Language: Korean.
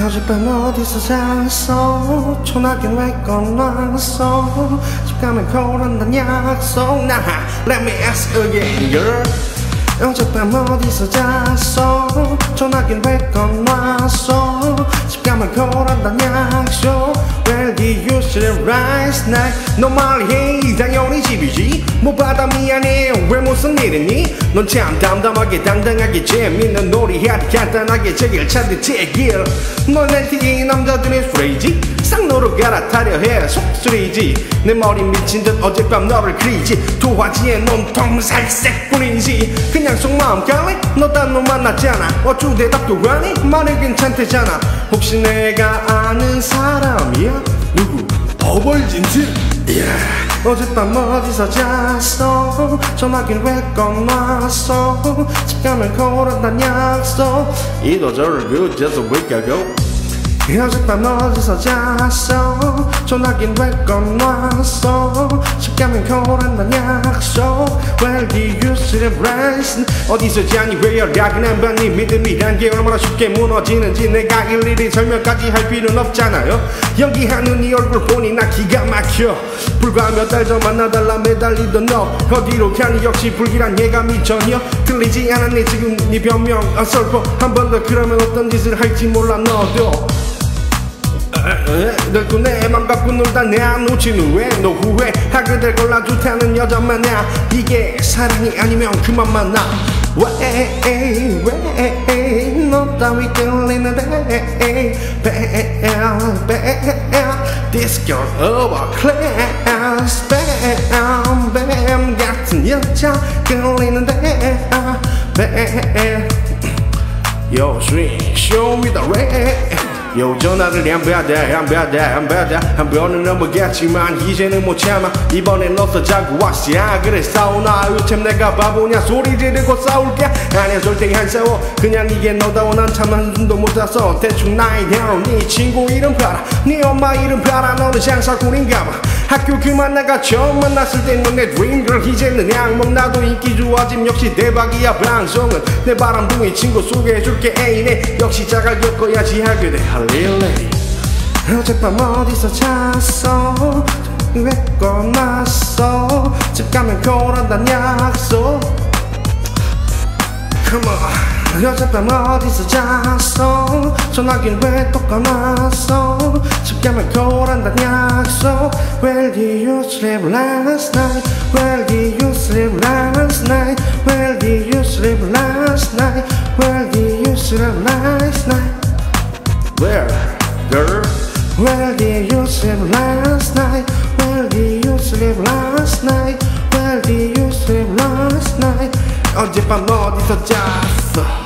어젯밤 어디서 잤어 전화긴 왜 꺼놨어 집 가면 걸어난 약속? 나 Let me ask again girl. 어젯밤 어디서 잤어 전화긴 왜 꺼놨어 집 가면 걸어난 약속? Where did you sleep last night. 너 말해 당연히 집이지? 못 받아 미안해 왜 무슨 일이니? 넌 참 담담하게 당당하게 재밌는 놀이하듯 간단하게 제길 찾는 제길. 넌 LTE 남자들의 프레이지? 쌍노로 갈아타려 해 속쓰리지. 내 머리 미친 듯 어젯밤 너를 그리지. 도화지에 놈통 살색뿐이지. 그냥 속마음 갈래? 너딴 놈 만났잖아? 어쭈 대답도 안해? 말이 괜찮대잖아. 혹시 내가 아는 사람이야? 누구 어벌진지 어젯밤 어디서 잤어? 전화기를 왜 꺼놨어? 집 가면 걸어난 약속. 이도저를 그저서 we can go 어젯밤 어디서 잤어? 전화기를 왜 꺼놨어? 집 가면 걸어난 약속. Where did you night 어디서 자니 왜안 받니 믿음이란 게 얼마나 쉽게 무너지는지 내가 일일이 설명까지 할 필요는 없잖아요. 연기하는 네 얼굴 보니 나 기가 막혀. 불과 몇 달 전 만나달라 매달리던 너. 어디로 가니 역시 불길한 예감이 전혀 들리지 않았니? 지금 네 변명 어설퍼. 한 번 더 그러면 어떤 짓을 할지 몰라 너도 너도 내맘 갖고 놀다 내안 놓친 후에 너 후회하게 될 걸나 좋다는 여자 만 나 이게 사랑이 아니면 그만 만나. 왜왜너 따위 끌리는데? 뱀, 뱀, This girl over class. 뱀, 뱀 같은 여자 끌리는데? 뱀 Yo, swing, show me the way. 요 전화를 한 배다 한 배다 한 번은 넘어갔지만 이제는 못 참아. 이번엔 너서 자고 왔어 야. 그래 싸우나. 요즘 내가 바보냐. 소리 지르고 싸울게. 아니야 절대 안 싸워. 그냥 이게 너다워. 난참 한숨도 못 잤어. 대충 나이 대로 네 친구 이름 팔아 네 엄마 이름 팔아 너는 장사꾼인가 봐. 학교 그만 나가. 처음 만났을 땐 넌내 드림걸 이제는 양몸 나도 인기 좋아짐. 역시 대박이야 방송은. 내 바람둥이 친구 소개해줄게. 애인에 역시 자갈 겪어야지. 하게 돼 할릴레이 어젯밤 어디서 잤어? 왜 꺼놨어? 집 가면 걸어난 약속. Come on. 어젯밤 어디서 잤어? 전화기를 왜또 꺼놨어? 집 가면 걸어난 약속. Where did you sleep last night? Where did you sleep did you sleep last night? Where did you sleep last night? Where did you sleep last night? Oggi parlo di just.